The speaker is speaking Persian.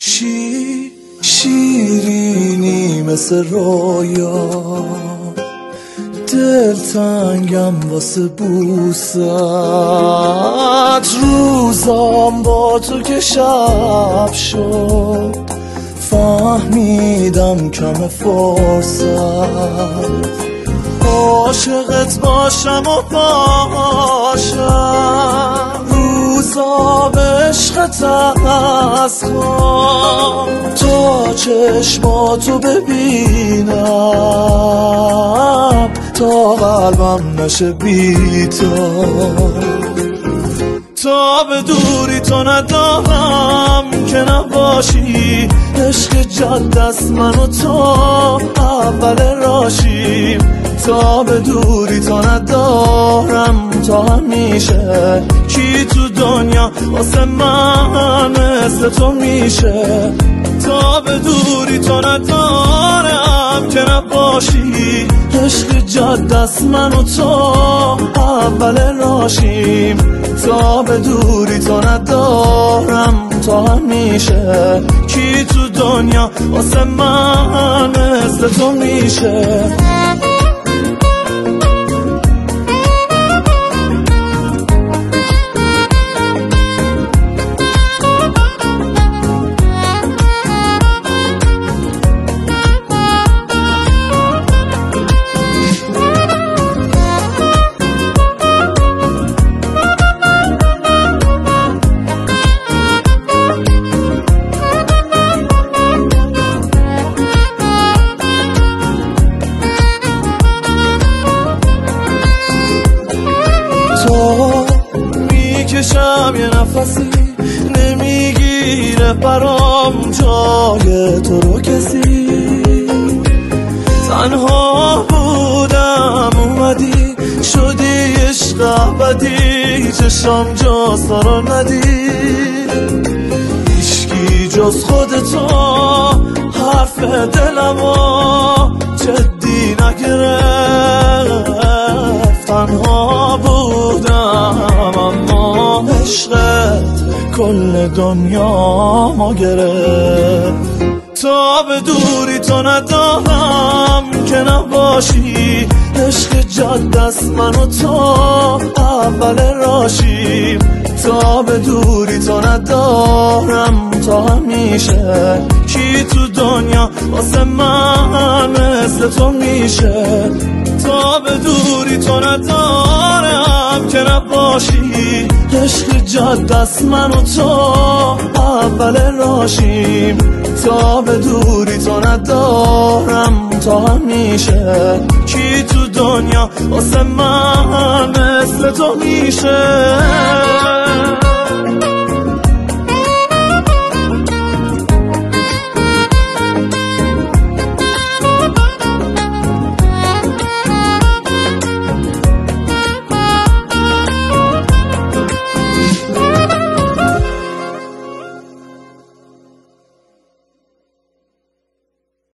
شی شیرینی مثل رویا؟ دل تنگم واسه بوست. روزام با تو که شب شد. فهمیدم کم فرصت. عاشقت باشم و باشم. عشقت از تا چشماتو ببینم. تا قلبم نشه بی تو تا به دوری تو ندارم که نباشی. عشق جد است من و تو اول راشیم. تا به دوری تو ندارم تا همیشه. کی تو دنیا واسه من مثل تو میشه؟ تا به دوری تو ندارم که نباشی. عشق جد است من و تو اول راشیم. تا به دوری تو ندارم. تا همیشه. کی تو دنیا واسه من مثل تو میشه؟ می‌کشم یه نفسی نمی‌گیره برام جای تو رو کسی. تنها بودم اومدی شدی عشق ابدی چشم جا سرا ندی. هیچکی جز خودتو حرف دلمو جدی نگرفت عشقت کل دنیا ما گرفت. تا به دوری تو ندارم که نباشی. عشق جد است من و تو اول راشیم. تا به دوری تو ندارم تا همیشه. کی تو دنیا واسه من مثل تو میشه؟ تا به دوری تو ندارم که نباشی عشق جد است من و تو اول راشیم. تا به دوری تو ندارم تا همیشه. کی تو دنیا واسه من مثل تو میشه؟